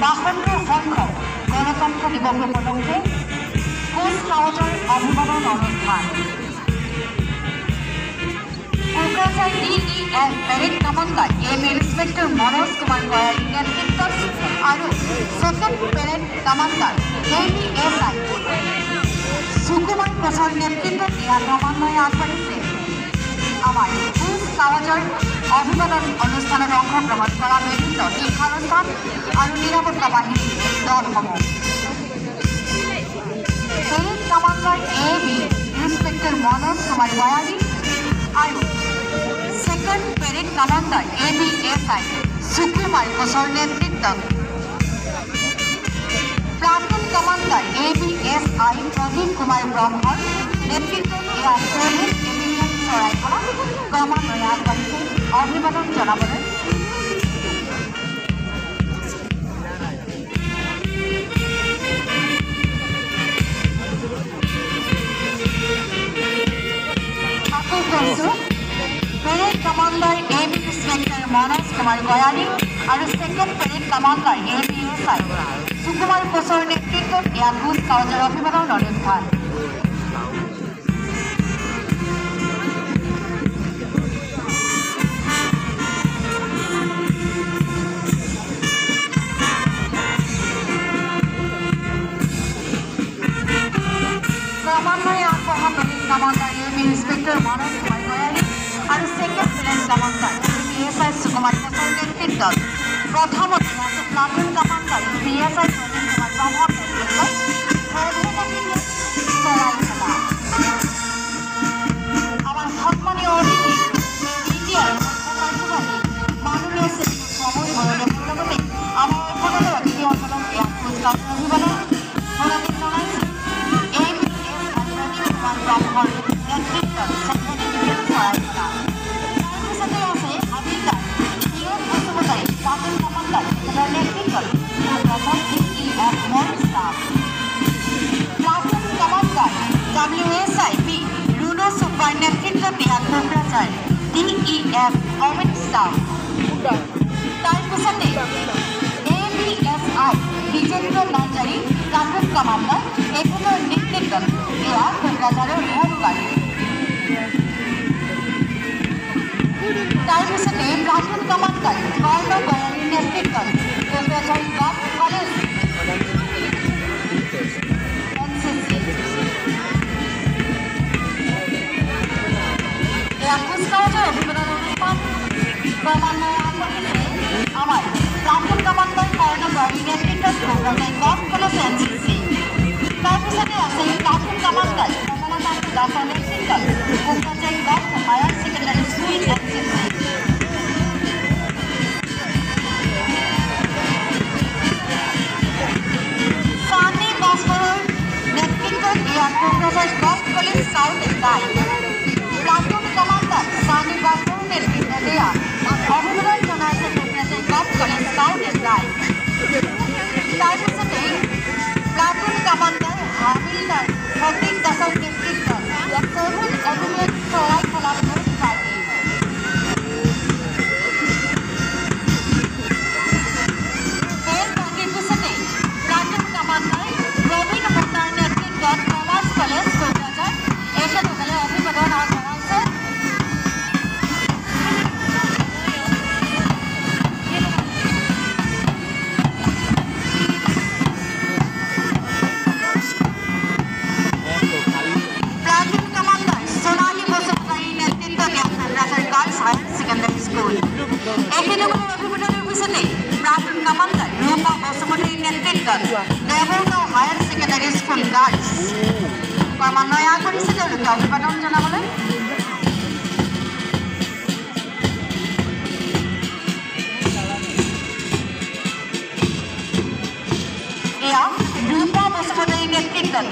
বাহনটোৰ সংখ্য গণতন্ত্ৰ দিৱস উপলক্ষে কোচ হাউচৰ অভিভাৱন অনুষ্ঠান E L parade commander M inspector Manoj Kumar Goyari নেতৃত্বত আৰু M E S I Sukumar কোচৰ নেতৃত্বত এয়া ক্ৰমান্বয়ে আগবাঢ়িছে আমাৰ কুচ কাৱাজৰ অভিবাদন অনুষ্ঠানত অংশগ্ৰহণ কৰা বিভিন্ন শিক্ষানুষ্ঠান আৰু নিৰাপত্তা বাহিনীৰ দলসমূহ parade commander A B inspector Manoj Kumar Goyari আৰু second parade commander A B S I Sukumar কোচৰ নেতৃত্বত platoon commander A B S I Pradeep Kumar ব্ৰহ্মৰ নেতৃত্বত এয়া চৌবিছ এমিলিয়ন চৰাইখনক ক্ৰমান্বয়ে আগবাঢ়িছে অভিবাদন জনাবলৈ ইন্সপেক্টৰ মনোজ কুমাৰ গয়াৰী আৰু second parade commander A B S I Sukumar কোচৰ নেতৃত্বত এয়া কুচ কাউজৰ অভিবাদন অনুষ্ঠান ক্ৰমান্বয়ে আগবঢ়া parade commander A B inspector Manoj Kumar Goyari আৰু second parade commander A B S I Sukumar কোচৰ নেতৃত্বত প্ৰথমতে আছে platoon commander A B S I Pradeep Kumar ব্ৰহ্মৰ নেতৃত্বত সৰ্বভাৰতীয় চৰাই খেলা। আমার সম্মানীয় অতিথি ইন্ডিয়ার কুমার এফ অমিত ষ্টাফ তাৰপিছতে A B S I Bijendra Narzary platoon commander এখেতৰ নেতৃত্বত এয়া কোকৰাঝাৰৰ হোমগাৰ্ড তাৰপিছতে প্লাটুন কমাণ্ডাৰ কৰ্ণ গয়াৰীৰ নেতৃত্বত gov college. N C C commander Karna গয়াৰীৰ নেতৃত্বত Kokrajhar gov college N C C তাৰপিছতে আছে প্ৰাক্তন কমাণ্ডাৰ কমলাকান্ত দাসৰ নেতৃত্বত Kokrajhar gov higher secondary school N C C higher secondary school girls ক্ৰমান্বয়ে আগবাঢ়িছে তেওঁলোকে অভিবাদন জনাবলৈ। এয়া ৰূপা বসুমতাৰীৰ নেতৃত্বত